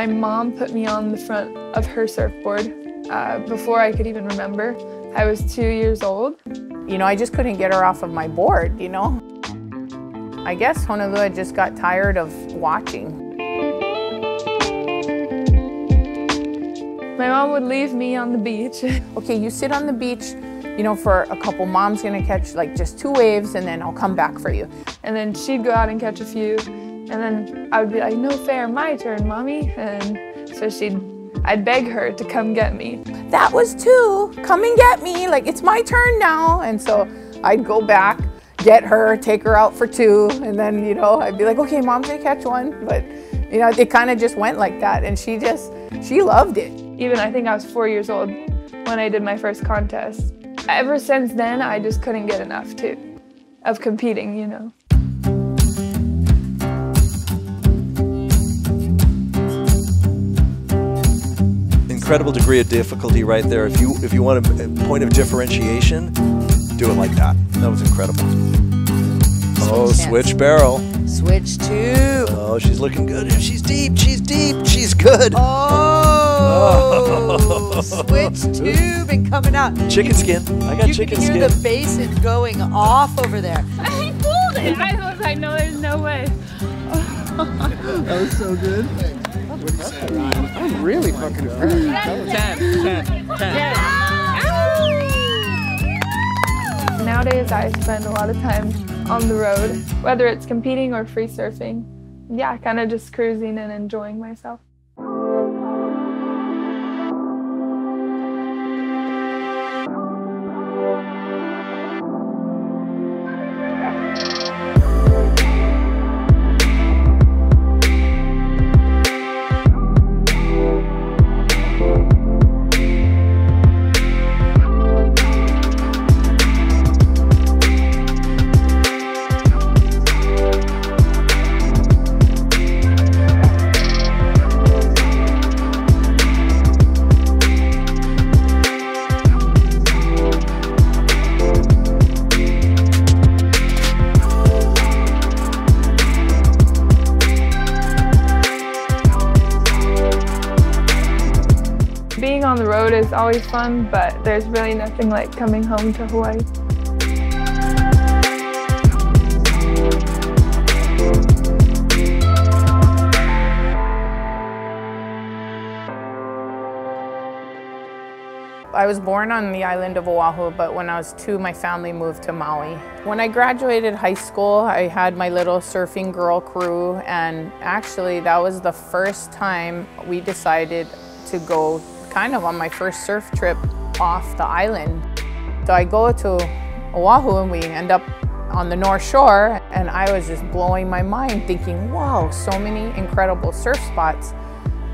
My mom put me on the front of her surfboard uh, before I could even remember. I was two years old. You know, I just couldn't get her off of my board, you know. I guess Honolua just got tired of watching. My mom would leave me on the beach. okay, you sit on the beach, you know, for a couple. Mom's gonna catch like just two waves and then I'll come back for you. And then she'd go out and catch a few. And then I would be like, no fair, my turn, mommy. And so she'd, I'd beg her to come get me. That was two, come and get me, like it's my turn now. And so I'd go back, get her, take her out for two. And then, you know, I'd be like, okay, mom's gonna catch one. But, you know, it kind of just went like that. And she just, she loved it. Even I think I was four years old when I did my first contest. Ever since then, I just couldn't get enough too, of competing, you know. Incredible degree of difficulty right there. If you if you want a point of differentiation, do it like that. That was incredible. Oh, switch barrel. Switch two. Oh, she's looking good. She's deep. She's deep. She's good. Oh, oh. switch two been coming out. Chicken skin. I got you chicken can skin. hear the basin going off over there. I pulled it. I was like, no, there's no way. that was so good. I'm really fucking impressed. 10, 10, 10. Nowadays, I spend a lot of time on the road, whether it's competing or free surfing. Yeah, kind of just cruising and enjoying myself. Is always fun, but there's really nothing like coming home to Hawaii. I was born on the island of Oahu, but when I was two, my family moved to Maui. When I graduated high school, I had my little surfing girl crew, and actually that was the first time we decided to go kind of on my first surf trip off the island. So I go to Oahu and we end up on the North Shore, and I was just blowing my mind thinking, wow, so many incredible surf spots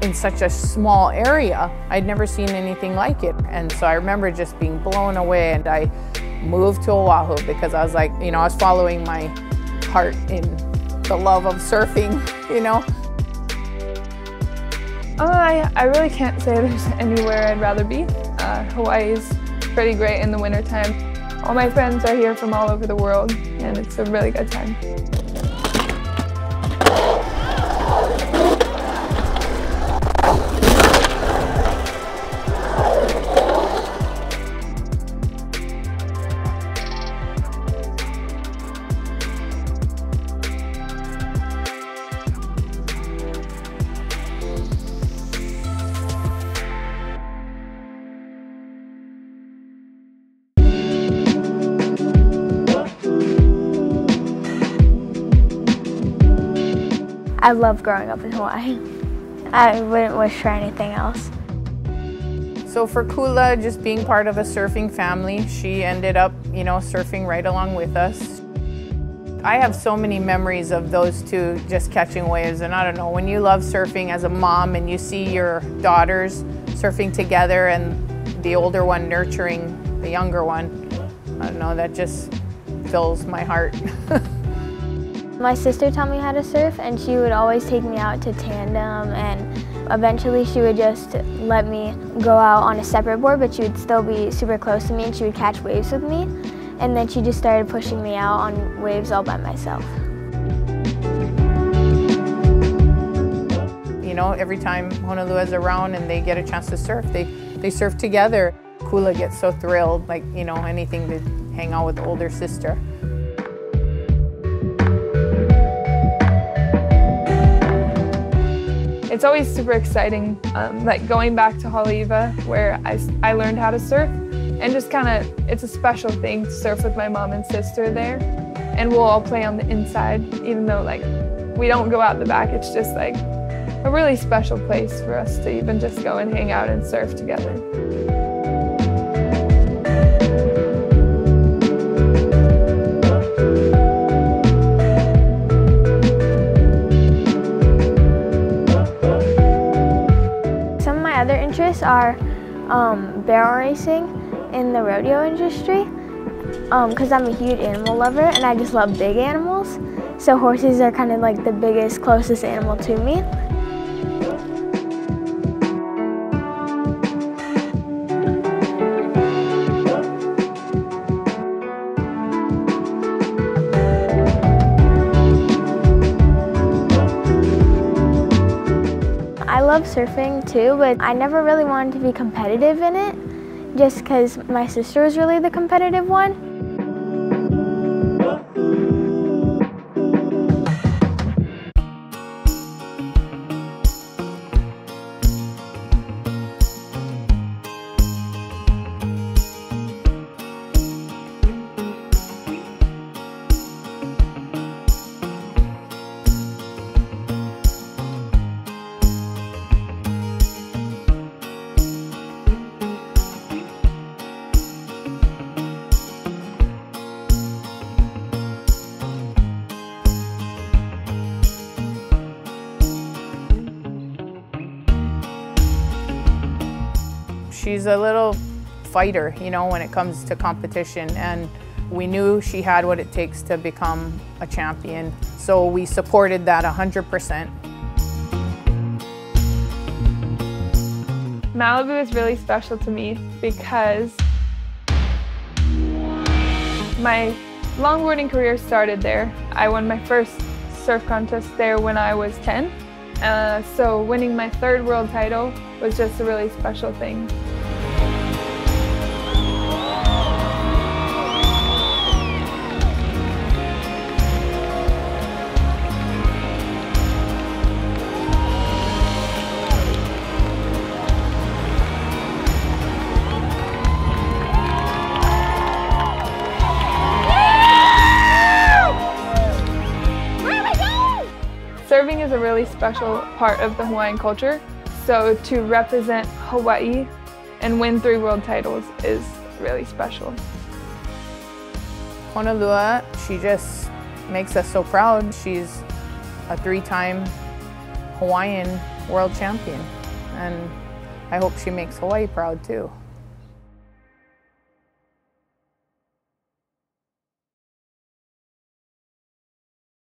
in such a small area. I'd never seen anything like it. And so I remember just being blown away and I moved to Oahu because I was like, you know, I was following my heart in the love of surfing, you know. Uh, I, I really can't say there's anywhere I'd rather be. Uh, Hawaii's pretty great in the wintertime. All my friends are here from all over the world and it's a really good time. I love growing up in Hawaii. I wouldn't wish for anything else. So for Kula, just being part of a surfing family, she ended up, you know, surfing right along with us. I have so many memories of those two just catching waves. And I don't know, when you love surfing as a mom and you see your daughters surfing together and the older one nurturing the younger one, I don't know, that just fills my heart. My sister taught me how to surf and she would always take me out to tandem and eventually she would just let me go out on a separate board but she would still be super close to me and she would catch waves with me and then she just started pushing me out on waves all by myself. You know, every time Honolua is around and they get a chance to surf, they, they surf together. Kula gets so thrilled, like, you know, anything to hang out with the older sister. It's always super exciting, um, like going back to Haleiwa where I, I learned how to surf and just kind of, it's a special thing to surf with my mom and sister there. And we'll all play on the inside, even though like we don't go out the back. It's just like a really special place for us to even just go and hang out and surf together. Are um, barrel racing in the rodeo industry because um, I'm a huge animal lover and I just love big animals. So horses are kind of like the biggest, closest animal to me. I love surfing too, but I never really wanted to be competitive in it just because my sister was really the competitive one. She's a little fighter, you know, when it comes to competition. And we knew she had what it takes to become a champion. So we supported that 100%. Malibu is really special to me because my longboarding career started there. I won my first surf contest there when I was 10. Uh, so winning my third world title was just a really special thing. A really special part of the Hawaiian culture, so to represent Hawaii and win three world titles is really special. Honolua, she just makes us so proud. She's a three-time Hawaiian world champion, and I hope she makes Hawaii proud too.